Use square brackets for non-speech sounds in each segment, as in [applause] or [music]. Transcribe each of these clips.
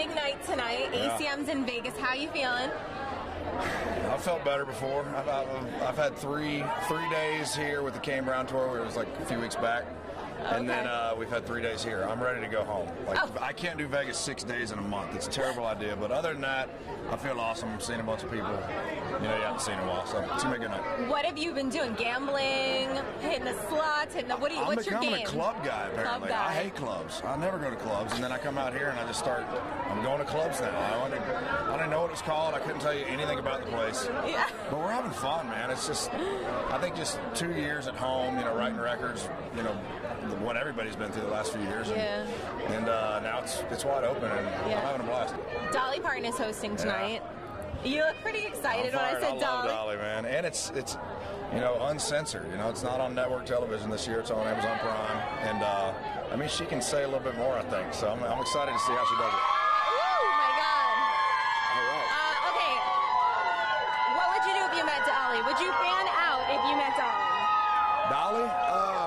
big night tonight. Yeah. ACM's in Vegas. How you feeling? I felt better before. I've, I've, I've had three three days here with the Kane Brown tour. Where it was like a few weeks back, [laughs] and then uh, we've had three days here. I'm ready to go home. Like Oh. I can't do Vegas six days in a month. It's a terrible idea. But other than that, I feel awesome. I'm seeing a bunch of people. You know, you haven't seen in a while, so it's gonna be a good night. What have you been doing? Gambling, hitting the slots, hitting the what? Do you, I'm what's your becoming game? a club guy. Apparently, Club guy. I hate clubs. I never go to clubs, and then I come out here and I just start. I'm going clubs now. I I don't know what it's called. I couldn't tell you anything about the place. Yeah. But we're having fun, man. It's just, I think just two years at home, you know, writing records, you know, what everybody's been through the last few years. Yeah. And, and uh, now it's it's wide open, and Yeah. I'm having a blast. Dolly Parton is hosting tonight. You look pretty excited when I said love Dolly. Dolly, man. And it's it's you know uncensored. You know, it's not on network television this year. It's on Amazon Prime, and uh, I mean she can say a little bit more. I think so. I'm, I'm excited to see how she does it. Oh my God. All right. Uh, okay. What would you do if you met Dolly? Would you fan out if you met Dolly? Dolly, uh,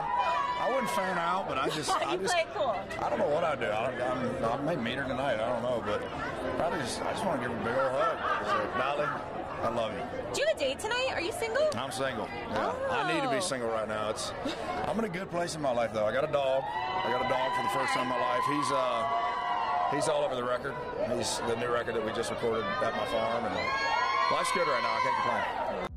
I wouldn't fan out, but I just [laughs] I just play it cool. I don't know what I'd do. I, I'm, I may meet her tonight. I don't know, but probably just I just want to give her a big old hug. Say, Dolly, I love you. Do you have a date tonight? Are you single? I'm single. Yeah. I need to Oh. be single right now. It's I'm in a good place in my life though. I got a dog. I got a dog for the first time in my life. He's uh he's all over the record. He's the new record that we just recorded at my farm and life's good right now. I can't complain.